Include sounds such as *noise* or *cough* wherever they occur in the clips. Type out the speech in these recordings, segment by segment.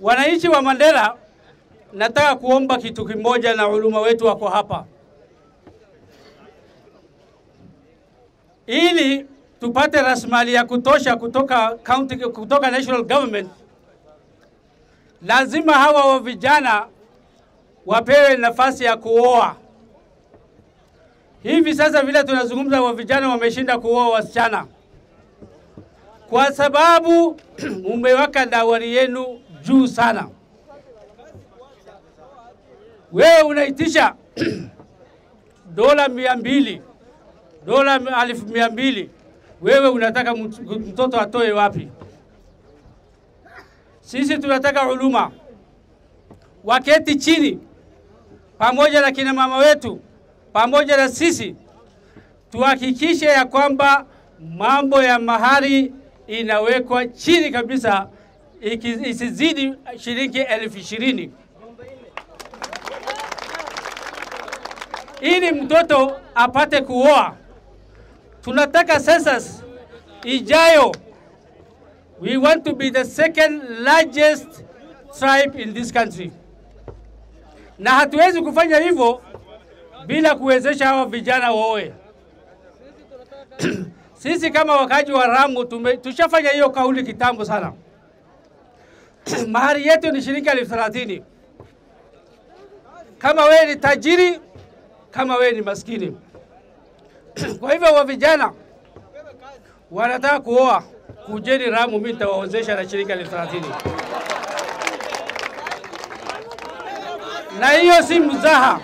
Wananchi wa Mandera, nataka kuomba kitu kimoja, na uluma wetu wako hapa, ili tupate rasilimali ya kutosha kutoka county, kutoka national government, lazima hawa wa vijana wapewe nafasi ya kuoa. Hivi sasa vile tunazungumza, wa vijana wameshinda kuoa wasichana kwa sababu *clears throat* umeweka dawari yenu juu sana. Wewe unaitisha *clears throat* dola mia mbili dola elfu mia mbili wewe unataka mtoto atoe wapi? Sisi tunataka uluma waketi chini pamoja na kina mama wetu pamoja na sisi tuhakikishe ya kwamba mambo ya mahari inawekwa chini kabisa, isizidi shilingi elfu ishirini ili mtoto apate kuoa. Tunataka census ijayo, we want to be the second largest tribe in this country, na hatuwezi kufanya hivyo bila kuwezesha hawa vijana waoe. *clears throat* Sisi kama wakaji wa Rangu tushafanya hiyo kauli kitambo sana. *clears throat* Mahari yetu ni shilingi elfu thelathini. Kama wewe ni tajiri, kama wewe ni maskini. *clears throat* Kwa hivyo wa vijana wanataka kuoa, kujeni Ramu, mimi nitawaozesha na shilingi elfu thelathini. Na hiyo si mzaha,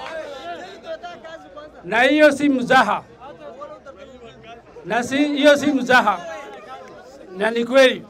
na hiyo si mzaha na si hiyo si mzaha, na ni kweli.